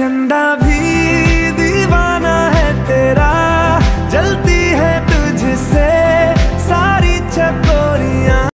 चंदा भी दीवाना है तेरा जलती है तुझसे सारी छपोरिया